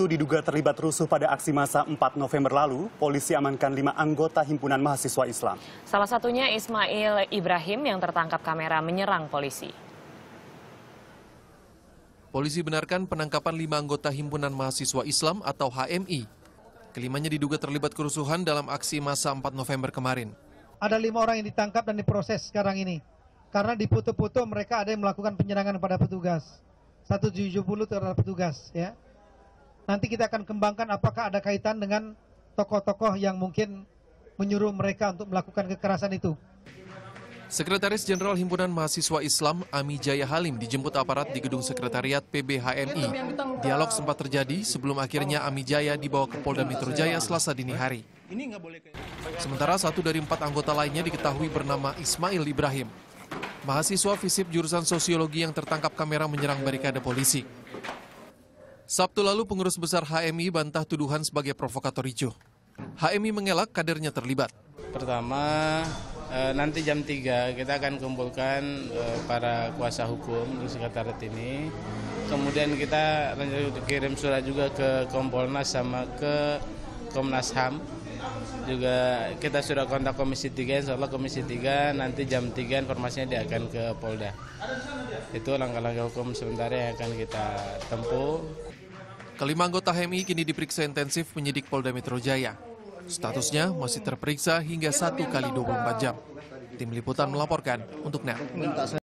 Sabtu diduga terlibat rusuh pada aksi masa 4 November lalu, polisi amankan lima anggota himpunan mahasiswa Islam. Salah satunya Ismail Ibrahim yang tertangkap kamera menyerang polisi. Polisi benarkan penangkapan lima anggota Himpunan Mahasiswa Islam atau HMI. Kelimanya diduga terlibat kerusuhan dalam aksi masa 4 November kemarin. Ada lima orang yang ditangkap dan diproses sekarang ini. Karena di foto-foto mereka ada yang melakukan penyerangan pada petugas. 170 terhadap petugas ya. Nanti kita akan kembangkan apakah ada kaitan dengan tokoh-tokoh yang mungkin menyuruh mereka untuk melakukan kekerasan itu. Sekretaris Jenderal Himpunan Mahasiswa Islam Ami Jaya Halim dijemput aparat di gedung sekretariat PBHMI. Dialog sempat terjadi sebelum akhirnya Ami Jaya dibawa ke Polda Metro Jaya selasa dini hari. Sementara satu dari empat anggota lainnya diketahui bernama Ismail Ibrahim. Mahasiswa FISIP jurusan sosiologi yang tertangkap kamera menyerang barikade polisi. Sabtu lalu pengurus besar HMI bantah tuduhan sebagai provokator ricuh. HMI mengelak kadernya terlibat. Pertama, eh, nanti jam 3 kita akan kumpulkan eh, para kuasa hukum di sekretariat ini. Kemudian kita kirim surat juga ke Kompolnas sama ke Komnas HAM. Juga kita sudah kontak Komisi 3, insya Allah Komisi 3 nanti jam 3 informasinya dia akan ke Polda. Itu langkah-langkah hukum sementara yang akan kita tempuh. Kelima anggota HMI kini diperiksa intensif penyidik Polda Metro Jaya. Statusnya masih terperiksa hingga 1 kali 24 jam. Tim Liputan melaporkan untuk NET.